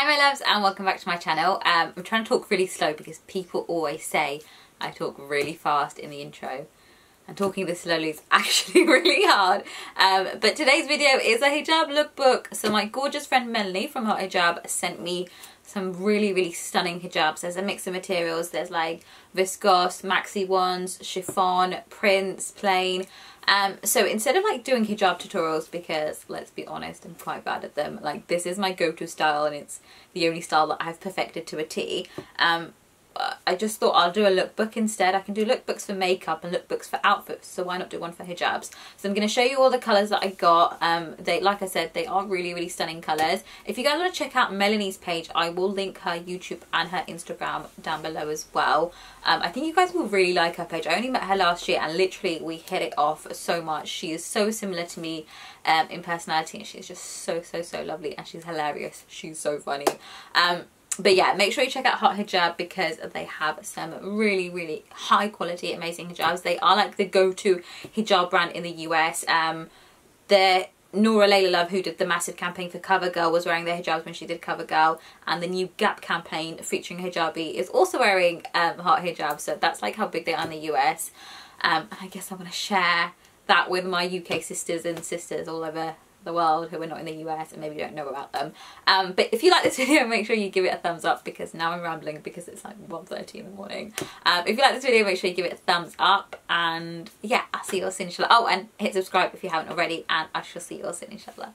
Hi my loves and welcome back to my channel. Um, I'm trying to talk really slow because people always say I talk really fast in the intro and talking this slowly is actually really hard. Um, but today's video is a hijab lookbook. So my gorgeous friend Melanie from Haute Hijab sent me some really really stunning hijabs. There's a mix of materials. There's like viscose, maxi ones, chiffon, prints, plain. Um, so instead of like doing hijab tutorials, because let's be honest, I'm quite bad at them, like this is my go-to style and it's the only style that I've perfected to a T. Um, I just thought I'll do a lookbook instead. I can do lookbooks for makeup and lookbooks for outfits, so why not do one for hijabs? So I'm going to show you all the colours that I got. Um, they, Like I said, they are really, really stunning colours. If you guys want to check out Melanie's page, I will link her YouTube and her Instagram down below as well. Um, I think you guys will really like her page. I only met her last year and literally we hit it off so much. She is so similar to me um, in personality and she's just so, so, so lovely and she's hilarious. She's so funny. Um, but yeah make sure you check out Haute Hijab because they have some really really high quality amazing hijabs. They are like the go-to hijab brand in the us um the Nora Layla Love, who did the massive campaign for CoverGirl, was wearing their hijabs when she did CoverGirl, and the new Gap campaign featuring hijabi is also wearing um, Haute Hijab, so that's like how big they are in the US. Um, and I guess I'm going to share that with my UK sisters and sisters all over the world who are not in the US and maybe don't know about them. Um, but if you like this video, make sure you give it a thumbs up because now I'm rambling because it's like 1.30 in the morning. Um, if you like this video, make sure you give it a thumbs up and yeah, I'll see you all soon inshallah. Oh, and hit subscribe if you haven't already and I shall see you all soon inshallah.